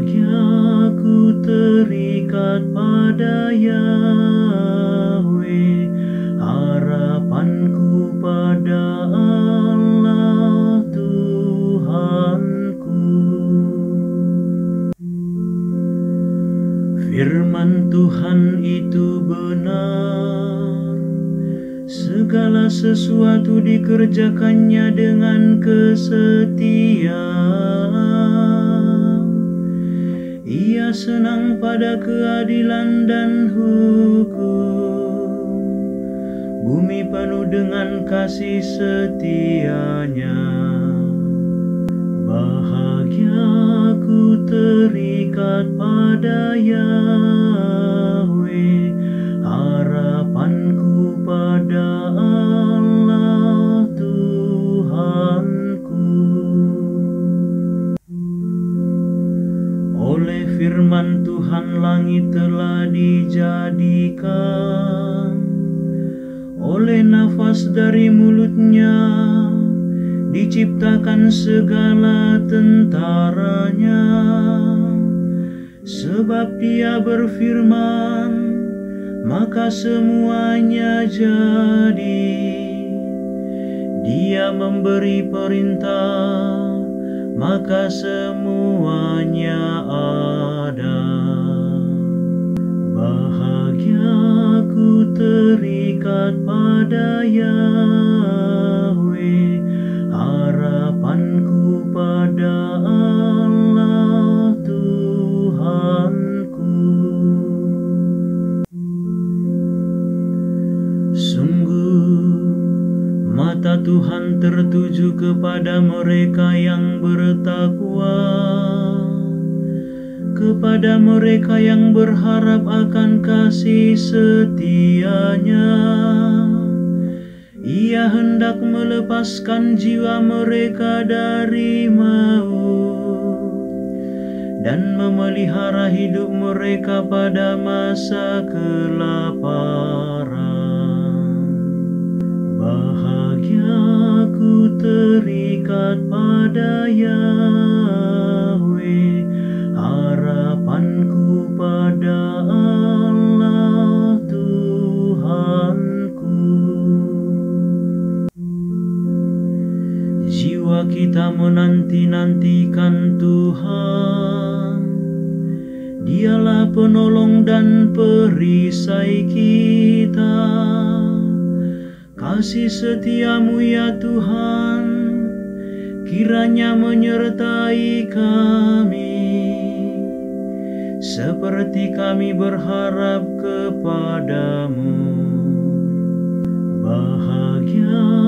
Hanya ku terikat pada Yahweh. Harapanku pada Allah Tuhanku. Firman Tuhan itu benar. Segala sesuatu dikerjakannya dengan kesetiaan. Senang pada keadilan dan hukum. Bumi penuh dengan kasih setianya. Bahagiaku terikat pada Oleh firman Tuhan langit telah dijadikan. Oleh nafas dari mulutnya diciptakan segala tentaranya. Sebab dia berfirman maka semuanya jadi. Dia memberi perintah maka semuanya ada. Bahagiaku terikat pada Yahweh harapanku pada Allah mata Tuhan tertuju kepada mereka yang bertakwa kepada mereka yang berharap akan kasih setianya ia hendak melepaskan jiwa mereka dari maut dan memelihara hidup mereka pada masa kelaparan. Bahagiaku terikat pada Yahweh, harapanku pada Allah Tuhanku. Jiwa kita menanti-nantikan Tuhan Dialah penolong dan perisai kita Kasih setiamu ya Tuhan. Kiranya menyertai kami. Seperti kami berharap kepadamu. Bahagiaku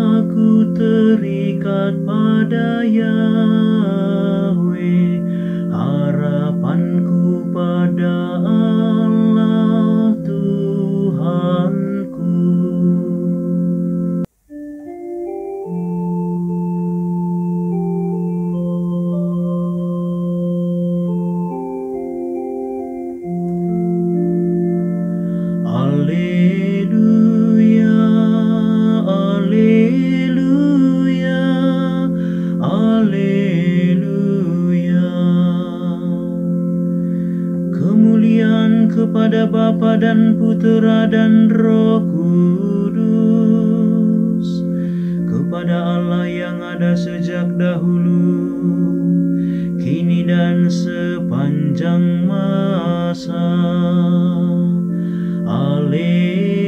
terikat pada Yahweh. Harapanku pada Bapa dan Putera dan Roh Kudus, kepada Allah yang ada sejak dahulu, kini dan sepanjang masa. Alleluia.